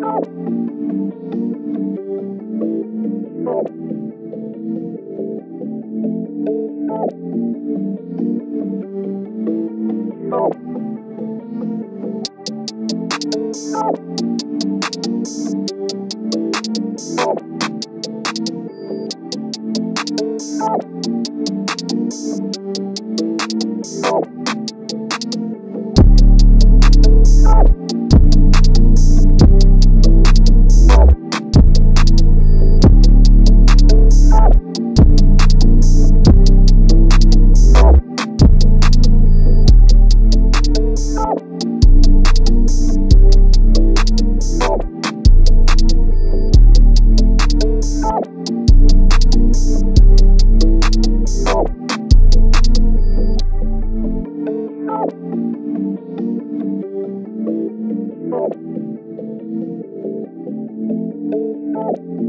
Thank you.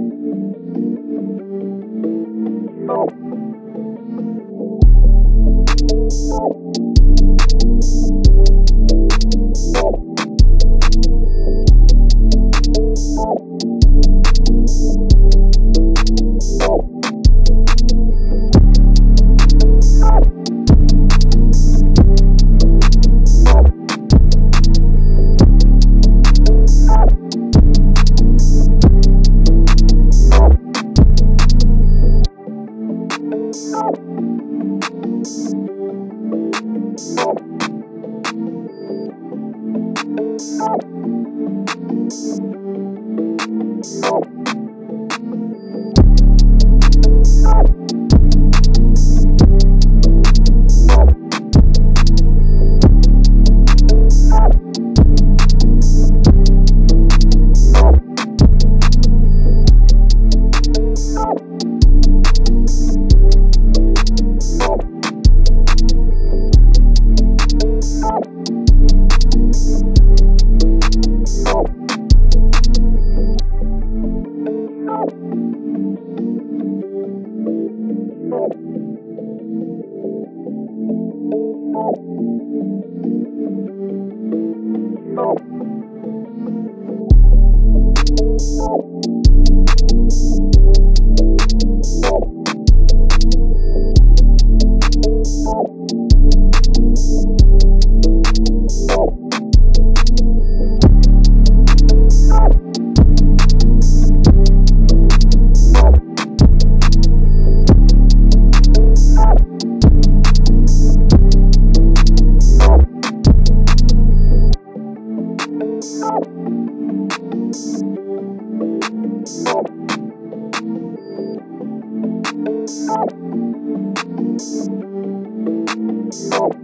Nope.